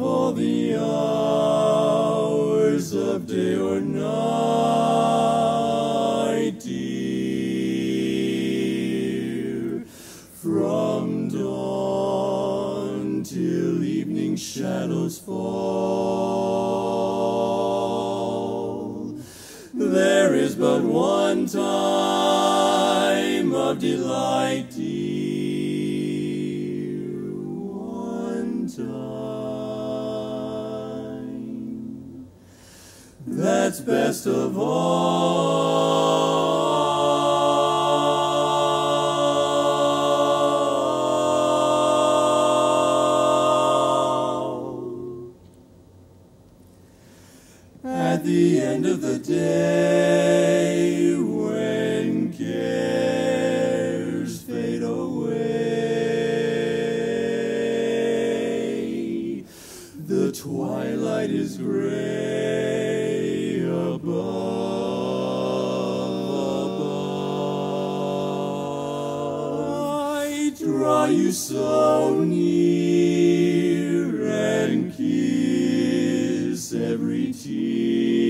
of all the hours of day or night, dear. From dawn till evening shadows fall, there is but one time of delight, dear. One time. That's best of all. At the end of the day, when cares fade away, the twilight is gray above. I draw you so near and kiss every tear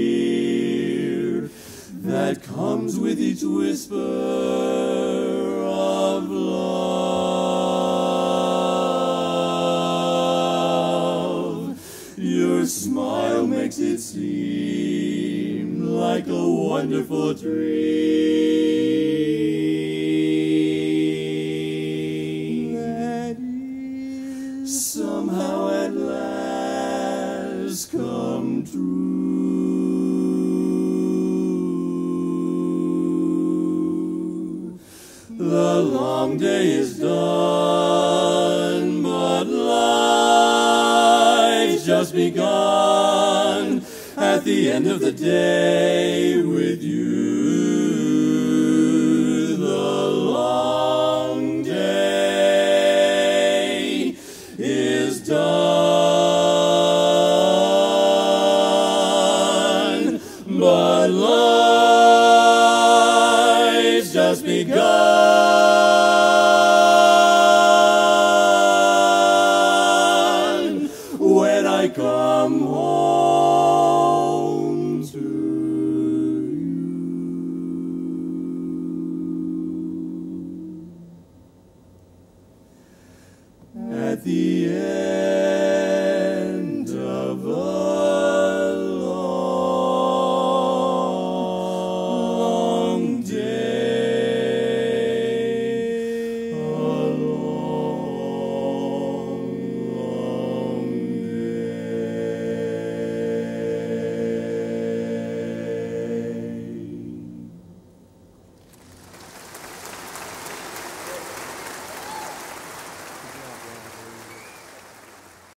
that comes with each whisper of love. Your smile makes it seem like a wonderful dream that somehow at last come true. The long day is done, but life's just begun at the end of the day with you. The long day is done, but life's just begun you. At the end.